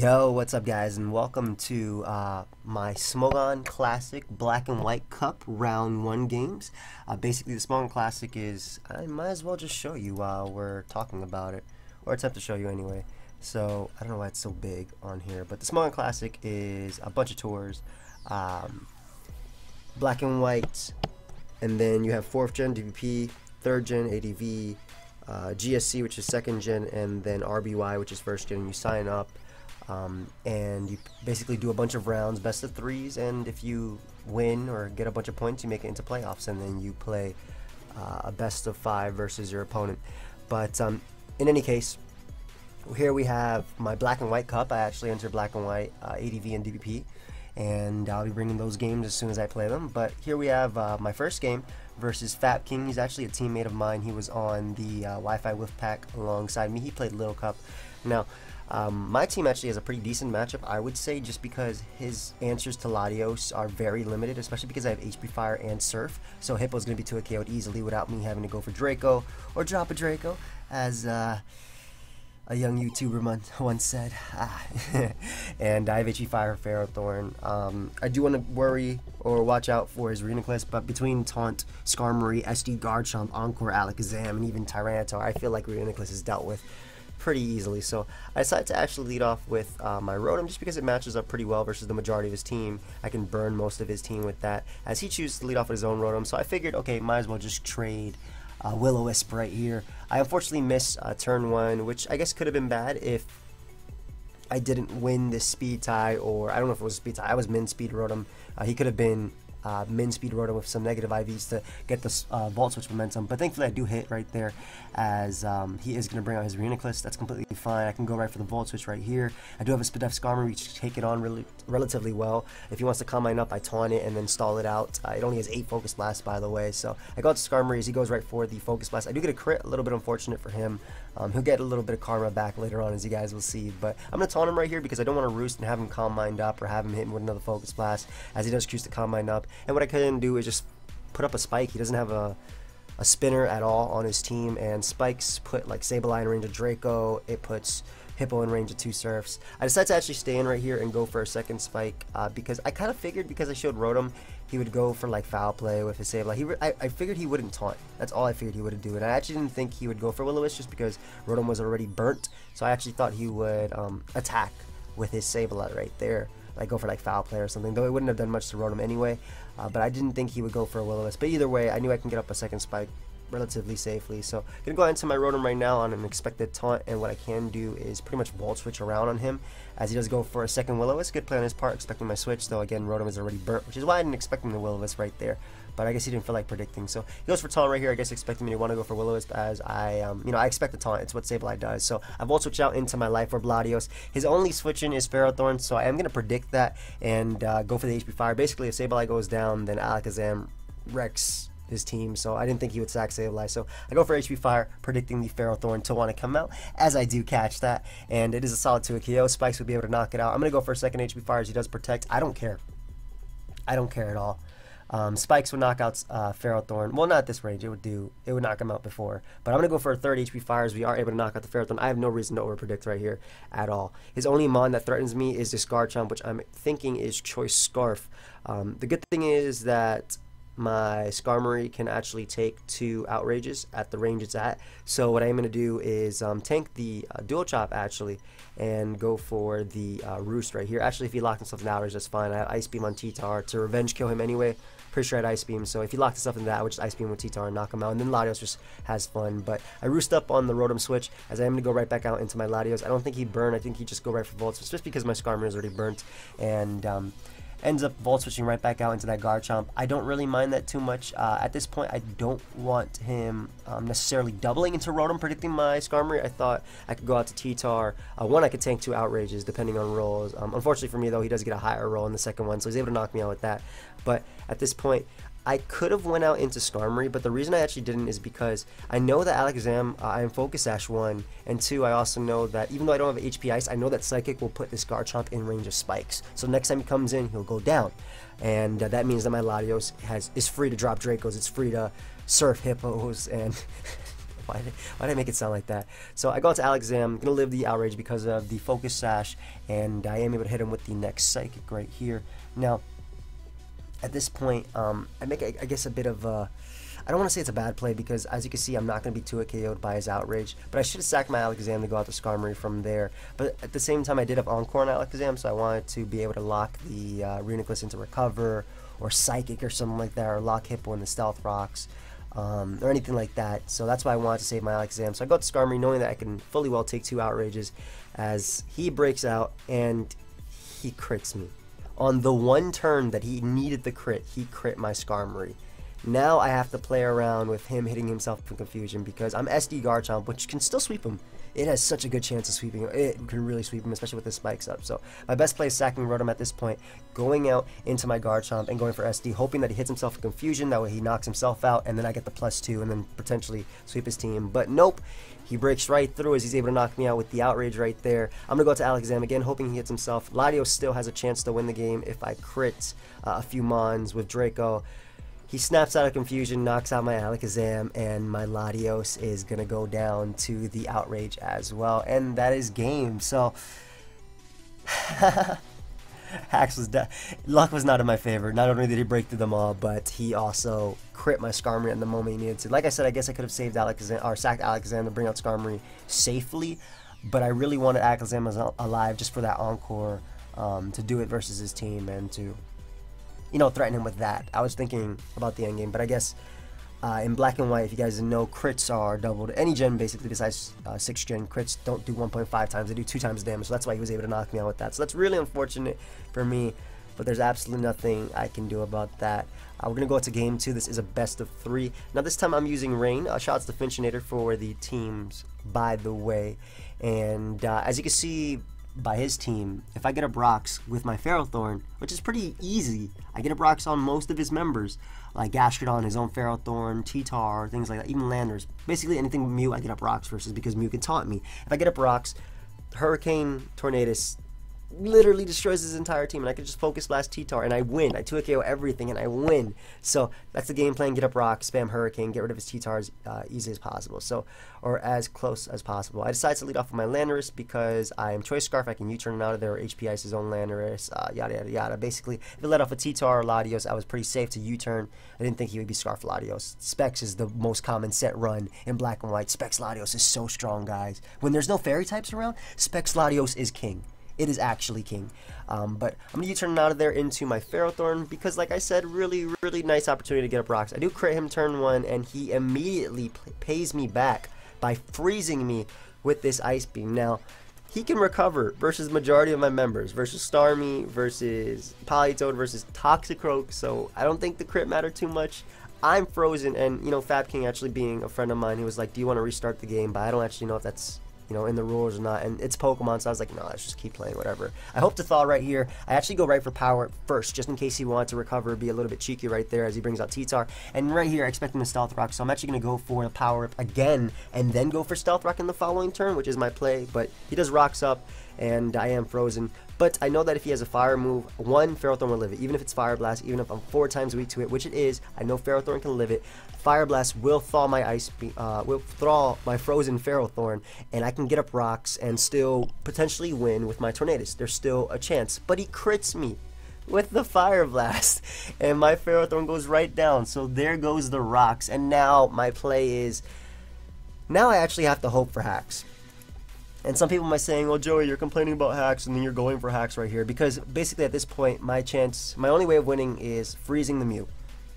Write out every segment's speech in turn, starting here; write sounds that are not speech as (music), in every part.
Yo, what's up, guys, and welcome to uh, my Smogon Classic Black and White Cup Round 1 games. Uh, basically, the Smogon Classic is, I might as well just show you while we're talking about it, or attempt to show you anyway. So, I don't know why it's so big on here, but the Smogon Classic is a bunch of tours, um, Black and White, and then you have 4th Gen DPP, 3rd Gen ADV, uh, GSC, which is 2nd Gen, and then RBY, which is 1st Gen, and you sign up um, and you basically do a bunch of rounds, best of threes, and if you win or get a bunch of points, you make it into playoffs, and then you play uh, a best of five versus your opponent. But um, in any case, here we have my black and white cup. I actually entered black and white uh, ADV and DPP, and I'll be bringing those games as soon as I play them. But here we have uh, my first game versus Fap King. He's actually a teammate of mine. He was on the uh, Wi-Fi Wolfpack alongside me. He played Little Cup. Now, um, my team actually has a pretty decent matchup, I would say, just because his answers to Latios are very limited, especially because I have HP Fire and Surf. So Hippo's going to be 2 KO'd easily without me having to go for Draco or drop a Draco, as uh, a young YouTuber (laughs) once said. Ah. (laughs) and I have HP Fire Ferrothorn. Um, I do want to worry or watch out for his Reuniclus, but between Taunt, Skarmory, SD Garchomp, Encore, Alakazam, and even Tyranitar, I feel like Reuniclus is dealt with pretty easily. So I decided to actually lead off with uh, my Rotom just because it matches up pretty well versus the majority of his team. I can burn most of his team with that as he chooses to lead off with his own Rotom. So I figured, okay, might as well just trade uh, Will-O-Wisp right here. I unfortunately missed uh, turn one, which I guess could have been bad if I didn't win this speed tie, or I don't know if it was speed tie. I was min speed Rotom. Uh, he could have been uh, min speed Rotom with some negative IVs to get the uh, Switch momentum. But thankfully I do hit right there as um, he is going to bring out his Reuniclus. That's completely fine. I can go right for the Volt Switch right here. I do have a Spadef Skarmory which take it on really, relatively well. If he wants to calm mind up, I taunt it and then stall it out. Uh, it only has 8 Focus Blast by the way. So I go out to Skarmory as he goes right for the Focus Blast. I do get a crit, a little bit unfortunate for him. Um, he'll get a little bit of karma back later on as you guys will see. But I'm going to taunt him right here because I don't want to roost and have him calm mind up or have him hit me with another Focus Blast as he does choose to calm mind up. And what I can do is just put up a spike. He doesn't have a, a spinner at all on his team, and spikes put like Sableye in range of Draco. It puts Hippo in range of two Surfs. I decided to actually stay in right here and go for a second spike uh, because I kind of figured because I showed Rotom he would go for like foul play with his Sableye. He I, I figured he wouldn't taunt. That's all I figured he would do. And I actually didn't think he would go for Will-O-Wisp just because Rotom was already burnt. So I actually thought he would um, attack with his Sableye right there like go for like foul play or something. Though it wouldn't have done much to Rotom anyway. Uh, but I didn't think he would go for a will But either way, I knew I can get up a second spike relatively safely. So I'm gonna go into my Rotom right now on an expected taunt, and what I can do is pretty much Volt Switch around on him as he does go for a second Will-O-Wisp. Good play on his part, expecting my switch, though again Rotom is already burnt, which is why I didn't expect him to Will-O-Wisp right there but I guess he didn't feel like predicting. So he goes for taunt right here. I guess expecting me to want to go for Will-O-Wisp as I, um, you know, I expect the taunt. It's what Sableye does. So I've also switched out into my Life Orb Latios. His only switching is Ferrothorn, so I am going to predict that and uh, go for the HP Fire. Basically, if Sableye goes down, then Alakazam wrecks his team, so I didn't think he would sack Sableye. So I go for HP Fire, predicting the Ferrothorn to want to come out, as I do catch that, and it is a solid 2 KO. Spikes would be able to knock it out. I'm going to go for a second HP Fire as he does protect. I don't care. I don't care at all. Um, Spikes would knock out uh, Ferrothorn. Well, not this range. It would do. It would knock him out before. But I'm gonna go for a third HP fires. We are able to knock out the Ferrothorn. I have no reason to overpredict right here at all. His only mon that threatens me is this Garchomp, which I'm thinking is Choice Scarf. Um, the good thing is that my Skarmory can actually take two Outrages at the range it's at. So what I'm going to do is um, tank the uh, Dual Chop actually and go for the uh, Roost right here. Actually, if he locked himself in Outrage, that's fine. I have Ice Beam on T-Tar to revenge kill him anyway. Pretty sure I had Ice Beam, so if he locked himself in that, I would just Ice Beam with T-Tar and knock him out. And then Latios just has fun. But I roost up on the Rotom switch as I am going to go right back out into my Latios. I don't think he'd burn. I think he'd just go right for Volts, just because my Skarmory is already burnt. And um, ends up Volt Switching right back out into that Garchomp. I don't really mind that too much. Uh, at this point, I don't want him um, necessarily doubling into Rotom, predicting my Skarmory. I thought I could go out to T-Tar. Uh, one, I could tank two Outrages, depending on rolls. Um, unfortunately for me, though, he does get a higher roll in the second one, so he's able to knock me out with that. But at this point, I could have went out into Skarmory, but the reason I actually didn't is because I know that Alakazam, uh, I am Focus Sash 1, and 2, I also know that even though I don't have HP Ice, I know that Psychic will put this Garchomp in range of Spikes. So next time he comes in, he'll go down. And uh, that means that my Latios has is free to drop Dracos, it's free to surf Hippos, and (laughs) Why did, why did I make it sound like that? So I go out to Alakazam, to live the Outrage because of the Focus Sash, and I am able to hit him with the next Psychic right here. Now, at this point, um, I make, I guess, a bit of a... I don't want to say it's a bad play because, as you can see, I'm not going to be too KO'd by his Outrage. But I should have sacked my Alakazam to go out to Skarmory from there. But at the same time, I did have Encore on Alakazam, so I wanted to be able to lock the uh, into Recover or Psychic or something like that, or lock Hippo in the Stealth Rocks. Um, or anything like that. So that's why I wanted to save my Alakazam. So I go to Skarmory knowing that I can fully well take two Outrages as he breaks out and he crits me. On the one turn that he needed the crit, he crit my Skarmory. Now I have to play around with him hitting himself in confusion because I'm SD Garchomp, which can still sweep him. It has such a good chance of sweeping. It can really sweep him, especially with the spikes up. So my best play is sacking Rotom at this point, going out into my Garchomp and going for SD, hoping that he hits himself in confusion. That way he knocks himself out, and then I get the plus two, and then potentially sweep his team. But nope, he breaks right through as he's able to knock me out with the outrage right there. I'm going to go to Alakazam again, hoping he hits himself. Latios still has a chance to win the game if I crit uh, a few Mons with Draco. He snaps out of confusion, knocks out my Alakazam, and my Latios is going to go down to the Outrage as well. And that is game. So, (laughs) Hacks was luck was not in my favor. Not only did he break through them all, but he also crit my Skarmory in the moment he needed to. Like I said, I guess I could have saved Alakazam or sacked Alakazam to bring out Skarmory safely, but I really wanted Alakazam alive just for that encore um, to do it versus his team and to you know, threaten him with that. I was thinking about the end game, but I guess uh, in black and white, if you guys know, crits are doubled. Any gen, basically, besides uh, 6 gen, crits don't do 1.5 times, they do 2 times damage, so that's why he was able to knock me out with that. So that's really unfortunate for me, but there's absolutely nothing I can do about that. Uh, we're going to go into game 2. This is a best of 3. Now, this time I'm using Rain. Uh, shout out to Finchinator for the teams, by the way. And uh, as you can see, by his team, if I get a Brox with my Ferrothorn, which is pretty easy, I get a Brox on most of his members, like Gastrodon, his own Ferrothorn, T-Tar, things like that, even Landers. Basically anything Mew, I get a Brox versus because Mew can taunt me. If I get a Brox, Hurricane, Tornadus, literally destroys his entire team, and I can just focus blast T-Tar, and I win. I 2 KO everything, and I win. So that's the game plan. Get up Rock, spam Hurricane, get rid of his T-Tar as uh, easy as possible. So, or as close as possible. I decided to lead off with my Landorus because I am Choice Scarf. I can U-turn out of there, HP Ice his own Landorus, uh, yada, yada, yada. Basically, if it let off a T-Tar or Latios, I was pretty safe to U-turn. I didn't think he would be Scarf Latios. Specs is the most common set run in black and white. Specs Latios is so strong, guys. When there's no fairy types around, Specs Latios is king it is actually king. Um, but I'm going to turn out of there into my Ferrothorn because, like I said, really, really nice opportunity to get up rocks. I do crit him turn one, and he immediately pays me back by freezing me with this Ice Beam. Now, he can recover versus majority of my members, versus Starmie, versus Politoed, versus Toxicroak, so I don't think the crit mattered too much. I'm frozen, and, you know, Fap King actually being a friend of mine, he was like, do you want to restart the game? But I don't actually know if that's you know, in the rules or not. And it's Pokemon, so I was like, no, let's just keep playing, whatever. I hope to thaw right here. I actually go right for power first, just in case he wanted to recover, be a little bit cheeky right there as he brings out T-Tar. And right here, I expect him to Stealth Rock, so I'm actually going to go for the power up again, and then go for Stealth Rock in the following turn, which is my play. But he does Rocks up, and I am frozen. But I know that if he has a fire move, one Ferrothorn will live it. Even if it's Fire Blast, even if I'm four times weak to it, which it is, I know Ferrothorn can live it. Fire Blast will thaw my ice, uh, will thaw my frozen Ferrothorn, and I can get up rocks and still potentially win with my Tornadus. There's still a chance, but he crits me with the Fire Blast, (laughs) and my Ferrothorn goes right down. So there goes the rocks, and now my play is. Now I actually have to hope for hacks. And some people might saying, "Well, Joey, you're complaining about hacks, and then you're going for hacks right here." Because basically, at this point, my chance, my only way of winning is freezing the Mew.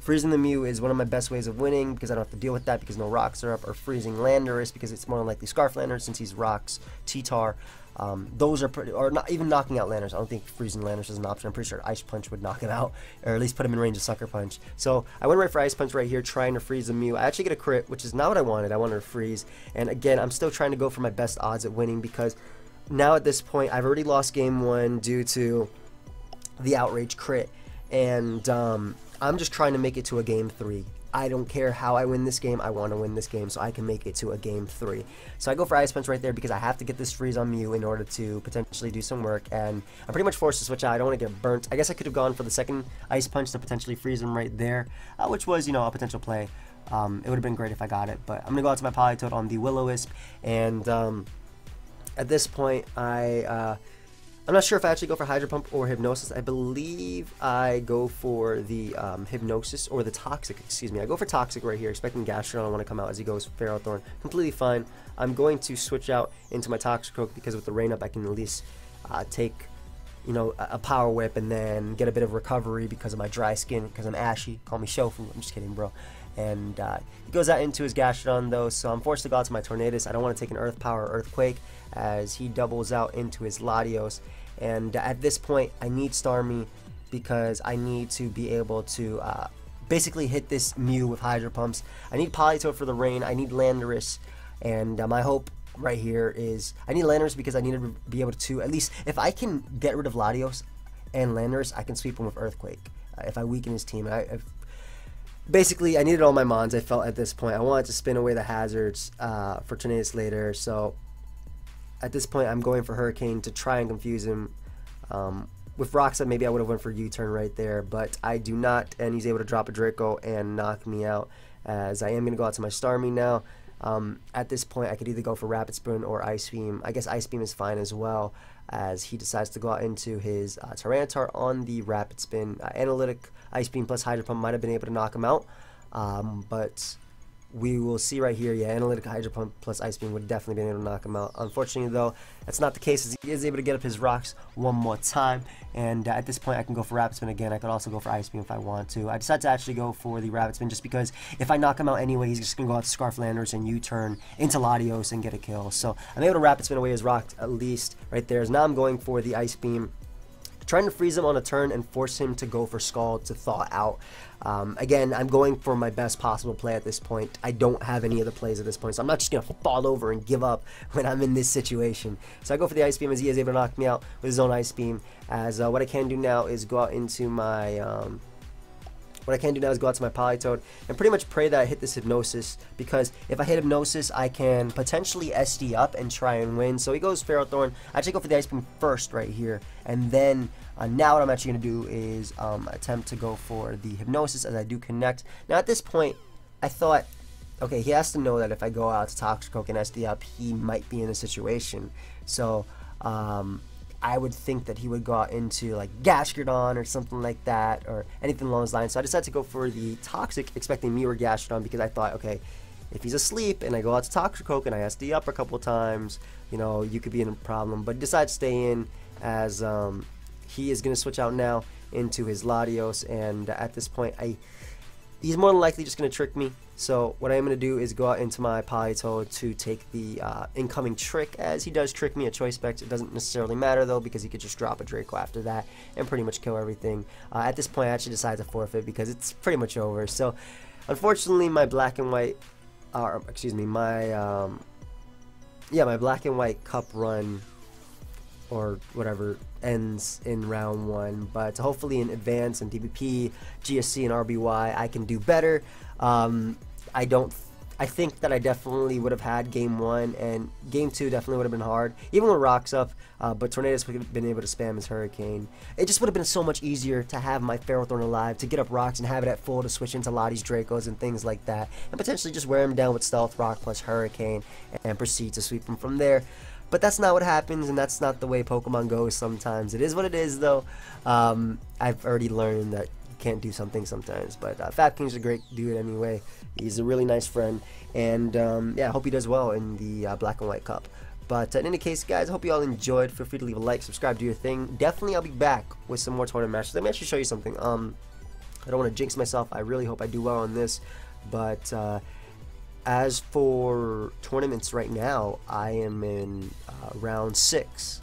Freezing the Mew is one of my best ways of winning because I don't have to deal with that because no rocks are up, or freezing Landorus because it's more likely Scarf Landorus since he's rocks, T-Tar. Um, those are pretty, or not even knocking out Landorus. I don't think freezing Landorus is an option. I'm pretty sure Ice Punch would knock him out, or at least put him in range of Sucker Punch. So I went right for Ice Punch right here, trying to freeze the Mew. I actually get a crit, which is not what I wanted. I wanted to freeze. And again, I'm still trying to go for my best odds at winning because now at this point, I've already lost game one due to the Outrage crit. And um, I'm just trying to make it to a game three. I don't care how I win this game. I want to win this game so I can make it to a game three. So I go for Ice Punch right there because I have to get this freeze on Mew in order to potentially do some work. And I'm pretty much forced to switch out. I don't want to get burnt. I guess I could have gone for the second Ice Punch to potentially freeze him right there, uh, which was, you know, a potential play. Um, it would have been great if I got it, but I'm gonna go out to my Politoed on the Will-O-Wisp, and um, at this point, I uh, I'm not sure if I actually go for Hydro Pump or Hypnosis. I believe I go for the um, Hypnosis or the Toxic, excuse me. I go for Toxic right here, expecting Gastrodon I want to come out as he goes Ferrothorn. Completely fine. I'm going to switch out into my Toxicroak because with the Rain Up, I can at least uh, take you know, a power whip and then get a bit of recovery because of my dry skin, because I'm ashy. Call me Shofu. I'm just kidding, bro. And uh, he goes out into his Gastrodon, though, so I'm forced to go out to my Tornadus. I don't want to take an Earth Power Earthquake as he doubles out into his Latios. And at this point, I need Starmie because I need to be able to uh, basically hit this Mew with Hydro Pumps. I need Politoed for the rain. I need Landorus. And uh, my hope right here is I need Landorus because I need to be able to, at least, if I can get rid of Latios and Landorus, I can sweep him with Earthquake. Uh, if I weaken his team. I, if, basically, I needed all my Mons, I felt at this point. I wanted to spin away the hazards uh, for Tornadus later, so at this point, I'm going for Hurricane to try and confuse him. Um, with Roxa, maybe I would have went for U-turn right there, but I do not, and he's able to drop a Draco and knock me out. As I am going to go out to my Starmie now. Um, at this point, I could either go for Rapid Spin or Ice Beam. I guess Ice Beam is fine as well, as he decides to go out into his uh, Tyranitar on the Rapid Spin. Uh, analytic Ice Beam plus Hydro Pump might have been able to knock him out, um, but we will see right here, yeah, Analytic Hydro Pump plus Ice Beam would definitely be able to knock him out. Unfortunately, though, that's not the case as he is able to get up his rocks one more time. And uh, at this point, I can go for Rapid Spin again. I could also go for Ice Beam if I want to. I decided to actually go for the Rapid Spin just because if I knock him out anyway, he's just going to go out to Scarf Landorus and U-turn into Latios and get a kill. So I'm able to Rapid Spin away his rock at least right there. So now I'm going for the Ice Beam trying to freeze him on a turn and force him to go for Scald to thaw out. Um, again, I'm going for my best possible play at this point. I don't have any other plays at this point, so I'm not just going to fall over and give up (laughs) when I'm in this situation. So I go for the Ice Beam as he is able to knock me out with his own Ice Beam. As uh, what I can do now is go out into my... Um, what I can do now is go out to my Politoed and pretty much pray that I hit this Hypnosis because if I hit Hypnosis, I can potentially SD up and try and win. So he goes Ferrothorn. I actually go for the Ice Beam first right here. And then uh, now what I'm actually going to do is um, attempt to go for the Hypnosis as I do connect. Now at this point, I thought, okay, he has to know that if I go out to Toxicroak and SD up, he might be in a situation. So um, I would think that he would go out into like Gastrodon or something like that, or anything along those lines. So I decided to go for the Toxic, expecting me or Gastrodon because I thought, okay, if he's asleep and I go out to Toxicroak and I SD up a couple times, you know, you could be in a problem. But decide to stay in as um, he is going to switch out now into his Latios, and at this point, I he's more than likely just going to trick me. So what I'm going to do is go out into my Politoed to take the uh, incoming trick, as he does trick me at Choice Specs. It doesn't necessarily matter, though, because he could just drop a Draco after that and pretty much kill everything. Uh, at this point, I actually decide to forfeit because it's pretty much over. So, unfortunately, my black and white, uh, excuse me, my, um, yeah, my black and white cup run or whatever ends in round one. But hopefully in advance and DPP, GSC, and RBY, I can do better. Um, I don't. I think that I definitely would have had game one and game two definitely would have been hard, even with rocks up. Uh, but Tornadus would have been able to spam his Hurricane. It just would have been so much easier to have my Ferrothorn alive, to get up rocks and have it at full to switch into Lottie's Dracos and things like that, and potentially just wear him down with Stealth Rock plus Hurricane and proceed to sweep him from there. But that's not what happens, and that's not the way Pokemon goes sometimes. It is what it is, though. Um, I've already learned that can't do something sometimes. But uh, Fap King's a great dude anyway. He's a really nice friend. And um, yeah, I hope he does well in the uh, Black and White Cup. But uh, in any case, guys, I hope you all enjoyed. Feel free to leave a like, subscribe, do your thing. Definitely, I'll be back with some more tournament matches. Let me actually show you something. Um, I don't want to jinx myself. I really hope I do well on this. But uh, as for tournaments right now, I am in uh, round six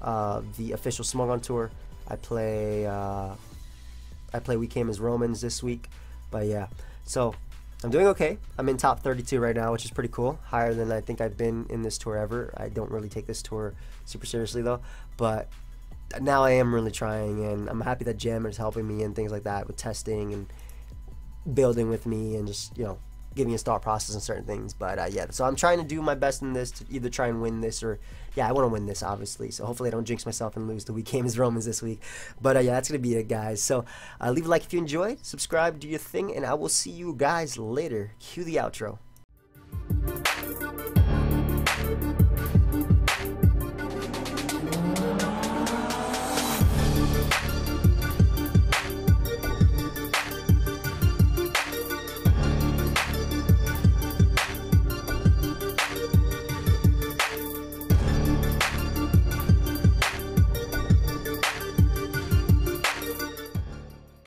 of the official Smogon Tour. I play uh, I play We Came as Romans this week, but yeah, so I'm doing okay. I'm in top 32 right now, which is pretty cool. Higher than I think I've been in this tour ever. I don't really take this tour super seriously though, but now I am really trying, and I'm happy that Jammer is helping me and things like that with testing and building with me and just you know giving me a thought process on certain things. But uh, yeah, so I'm trying to do my best in this to either try and win this or yeah, I want to win this obviously. So hopefully I don't jinx myself and lose the We Came as Romans this week. But uh, yeah, that's gonna be it, guys. So uh, leave a like if you enjoyed, subscribe, do your thing, and I will see you guys later. Cue the outro.